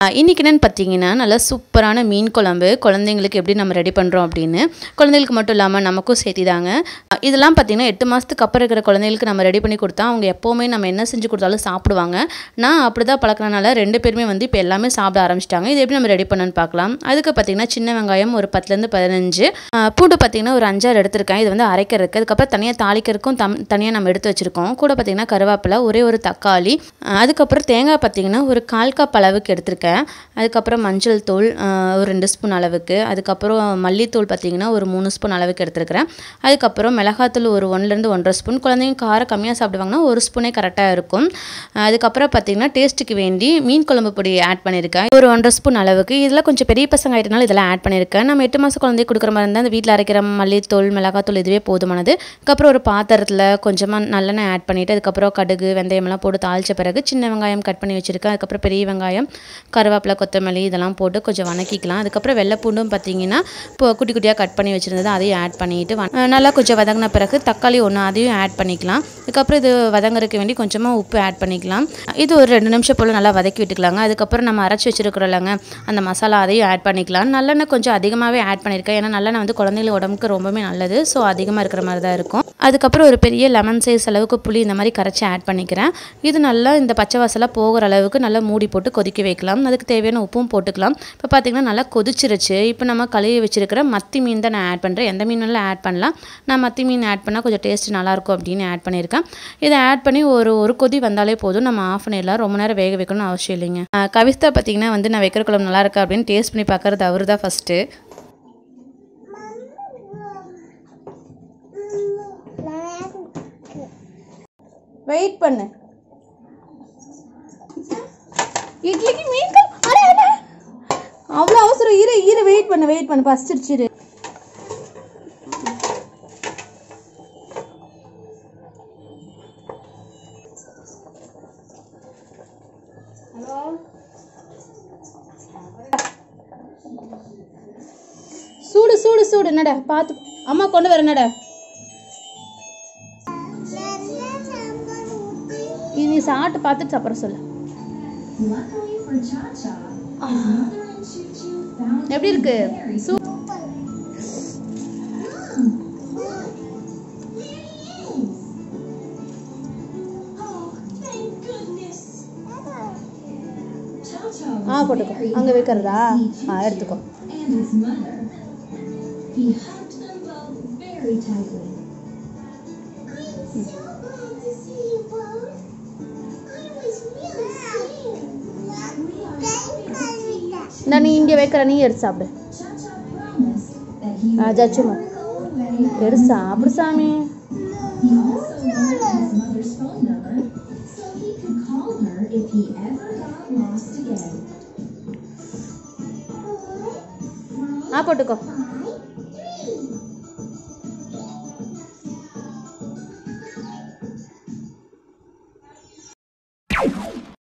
இன்றைக்கி என்னென்னு பார்த்தீங்கன்னா நல்லா சூப்பரான மீன் குழம்பு குழந்தைங்களுக்கு எப்படி நம்ம ரெடி பண்ணுறோம் அப்படின்னு. குழந்தைங்களுக்கு மட்டும் இல்லாமல் நமக்கும் சேர்த்தி தாங்க இதெல்லாம் பார்த்தீங்கன்னா எட்டு மாதத்துக்கு அப்புறம் இருக்கிற குழந்தைங்களுக்கு நம்ம ரெடி பண்ணி கொடுத்தா அவங்க எப்போவுமே நம்ம என்ன செஞ்சு கொடுத்தாலும் சாப்பிடுவாங்க. நான் அப்படி தான் பழக்கிறனால ரெண்டு பேருமே வந்து இப்போ எல்லாமே சாப்பிட ஆரம்பிச்சிட்டாங்க. இது எப்படி நம்ம ரெடி பண்ணணும்னு பார்க்கலாம். அதுக்கு பார்த்தீங்கன்னா சின்ன வெங்காயம் ஒரு பத்துலேருந்து பதினஞ்சு. பூண்டு பார்த்தீங்கன்னா ஒரு அஞ்சாறு எடுத்திருக்கேன். இது வந்து அரைக்கிறதுக்கு. அதுக்கப்புறம் தனியாக தாளிக்கிறதுக்கும் தம் தனியாக நம்ம எடுத்து வச்சுருக்கோம். கூட பார்த்தீங்கன்னா கருவேப்பிலை ஒரே ஒரு தக்காளி. அதுக்கப்புறம் தேங்காய் பார்த்தீங்கன்னா ஒரு கால் கப் அளவுக்கு எடுத்திருக்கேன். அதுக்கப்புறம் மஞ்சள் தூள் ஒரு ரெண்டு ஸ்பூன் அளவுக்கு. அதுக்கப்புறம் மல்லித்தூள் பார்த்தீங்கன்னா ஒரு மூணு ஸ்பூன் அளவுக்கு எடுத்துருக்கிறேன். அதுக்கப்புறம் மிளகாத்தூள் ஒரு ஒன்றுலேருந்து ஒன்றரை ஸ்பூன். குழந்தைங்க காரம் கம்மியாக சாப்பிடுவாங்கன்னா ஒரு ஸ்பூனே கரெக்டாக இருக்கும். அதுக்கப்புறம் பார்த்தீங்கன்னா டேஸ்ட்டுக்கு வேண்டி மீன் குழம்பு பொடி ஆட் பண்ணியிருக்கேன். ஒரு ஒன்றரை ஸ்பூன் அளவுக்கு. இதெல்லாம் கொஞ்சம் பெரிய பசங்க ஆகிட்டனால இதெல்லாம் ஆட் பண்ணியிருக்கேன். நம்ம எட்டு மாதம் குழந்தைக்கு கொடுக்குற மாதிரி இருந்தால் அந்த வீட்டில் அரைக்கிற மல்லித்தூள் மிளகாத்தூள் இதுவே போதுமானது. அதுக்கப்புறம் ஒரு பாத்திரத்தில் கொஞ்சமாக நல்லெண்ணெய் ஆட் பண்ணிவிட்டு அதுக்கப்புறம் கடுகு வெந்தயமெல்லாம் போட்டு தாளித்த பிறகு சின்ன வெங்காயம் கட் பண்ணி வச்சுருக்கேன். அதுக்கப்புறம் பெரிய வெங்காயம் கருவேப்பிலை கொத்தமல்லி இதெல்லாம் போட்டு கொஞ்சம் வணக்கிக்கலாம். அதுக்கப்புறம் வெள்ளைப்பூண்டும் பார்த்தீங்கன்னா இப்போ குட்டி குட்டியாக கட் பண்ணி வச்சுருந்தது அதையும் ஆட் பண்ணிவிட்டு நல்லா கொஞ்சம் வதங்கின பிறகு தக்காளி ஒன்று அதையும் ஆட் பண்ணிக்கலாம். அதுக்கப்புறம் இது வதங்குறதுக்கு வேண்டி கொஞ்சமாக உப்பு ஆட் பண்ணிக்கலாம். இது ஒரு ரெண்டு நிமிஷம் போல் நல்லா வதக்கி விட்டுக்கலாங்க. அதுக்கப்புறம் நம்ம அரைச்சி வச்சுருக்கிறோம்லங்க அந்த மசாலா அதையும் ஆட் பண்ணிக்கலாம். நல்லெண்ணெய் கொஞ்சம் அதிகமாகவே ஆட் பண்ணியிருக்கேன். ஏன்னா நல்லெண்ணெய் வந்து குழந்தைங்க உடம்புக்கு ரொம்பவே நல்லது. ஸோ அதிகமாக இருக்கிற மாதிரி தான் இருக்கும். அதுக்கப்புறம் ஒரு பெரிய லெமன் சைஸ் அளவுக்கு புளி இந்த மாதிரி கரைச்சி ஆட் பண்ணிக்கிறேன். இது நல்லா இந்த பச்சை வாசலாக போகிற அளவுக்கு நல்லா மூடி போட்டு கொதிக்க வைக்கலாம். அதுக்கு தேவையான உப்பும் போட்டுக்கலாம். இப்போ பார்த்தீங்கன்னா நல்லா கொதிச்சிருச்சு. இப்போ நம்ம கழுவி வச்சிருக்கிற மத்தி மீன் தான் நான் ஆட் பண்ணுறேன் எந்த மீனெல்லாம் ஆட் பண்ணலாம். நான் மத்தி மீன் ஆட் பண்ணால் கொஞ்சம் டேஸ்ட் நல்லாயிருக்கும் அப்படின்னு ஆட் பண்ணியிருக்கேன். இதை ஆட் பண்ணி ஒரு ஒரு கொதி வந்தாலே போதும். நம்ம ஆஃப் பண்ணிடலாம் ரொம்ப நேரம் வேக வைக்கணும்னு அவசியம் இல்லைங்க. கவிஸ்தா கவிதா பார்த்தீங்கன்னா வந்து நான் வைக்கிற குழம்பு நல்லா இருக்கா அப்படின்னு டேஸ்ட் பண்ணி பார்க்குறது அவர் தான் ஃபஸ்ட்டு வெயிட் பண்ணு. இட்லிக்கு மீன் அடே அடே. அவ்வளோ அவசரம். இரு இரு வெயிட் பண்ணு வெயிட் பண்ணு. பசிச்சிருச்சு இரு. சூடு சூடு சூடு. நட பார்த்து அம்மா கொண்டு வர நட. இனி சாப்பிட்டு பார்த்துட்டு சாப்பிட்ற சொல்லு. எப்படி இருக்கு Oh, ஆ போட்டுக்கோ அங்கே வைக்கிறதா ஆ எடுத்துக்கோ. He hugged them both very tightly. ना नहीं इंगे वेकर नहीं एड़ सापड़े आ जाचुम एड़ सापड़ सामी आ पोटको